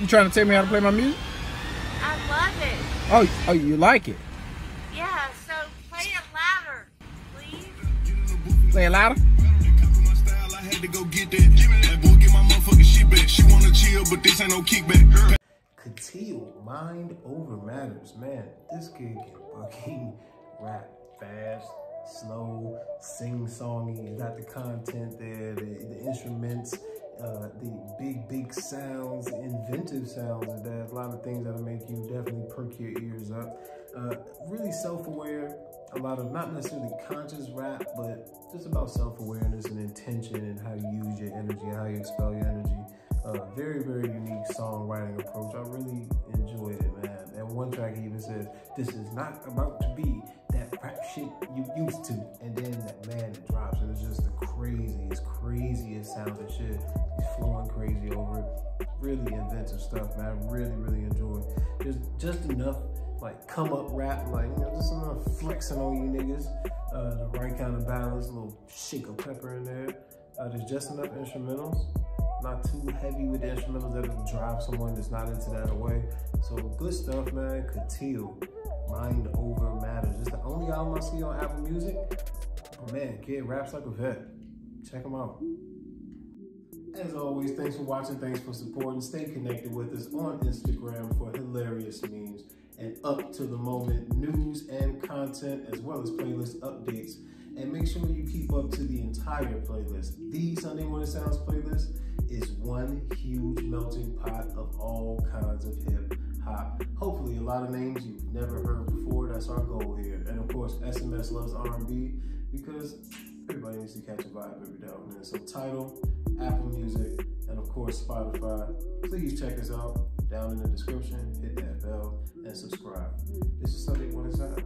You trying to tell me how to play my music? I love it. Oh, oh, you like it? Yeah, so play it louder, please. Play it louder. Kateel, mind over matters. Man, this kid can fucking rap fast, slow, sing songy, and got the content there, the, the instruments, uh, the big, big sounds, inventive sounds. And there's a lot of things that'll make you definitely perk your ears up. Uh, really self-aware, a lot of not necessarily conscious rap, but just about self-awareness and intention and how you use your energy, how you expel your energy. Uh, very, very unique songwriting approach. I really enjoyed it, man. And one track even says, this is not about to be that rap shit you used to. And then that man it drops and it's just the craziest, craziest sounding shit. Flowing crazy over it. Really inventive stuff, man. I really, really enjoy it. There's just enough like come up rap, like you know, just enough flexing on you niggas. Uh, the right kind of balance, a little shake of pepper in there. Uh, there's just enough instrumentals not too heavy with the instrumentals that'll drive someone that's not into that away. So good stuff, man. Kateel, Mind Over Matters. It's the only album I see on Apple Music. But man, kid raps like a vet. Check him out. As always, thanks for watching, thanks for supporting. Stay connected with us on Instagram for hilarious memes and up to the moment news and content as well as playlist updates. And make sure you keep up to the entire playlist. The Sunday Morning Sounds playlist is one huge melting pot of all kinds of hip high. Hopefully, a lot of names you've never heard before. That's our goal here. And of course, SMS loves R&B because everybody needs to catch a vibe every now and then. So, TIDAL, Apple Music, and of course, Spotify. Please check us out down in the description. Hit that bell and subscribe. This is Sunday Morning Sounds.